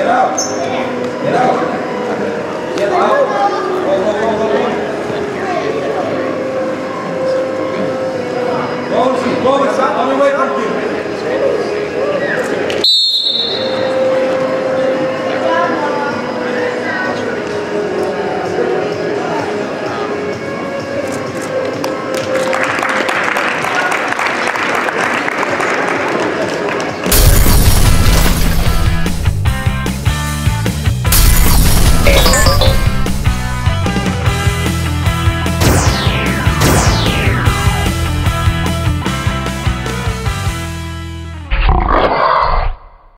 Get out. Get out. Get out. Go, go, go, go, go. Go, go, go. Stop. Only way from here.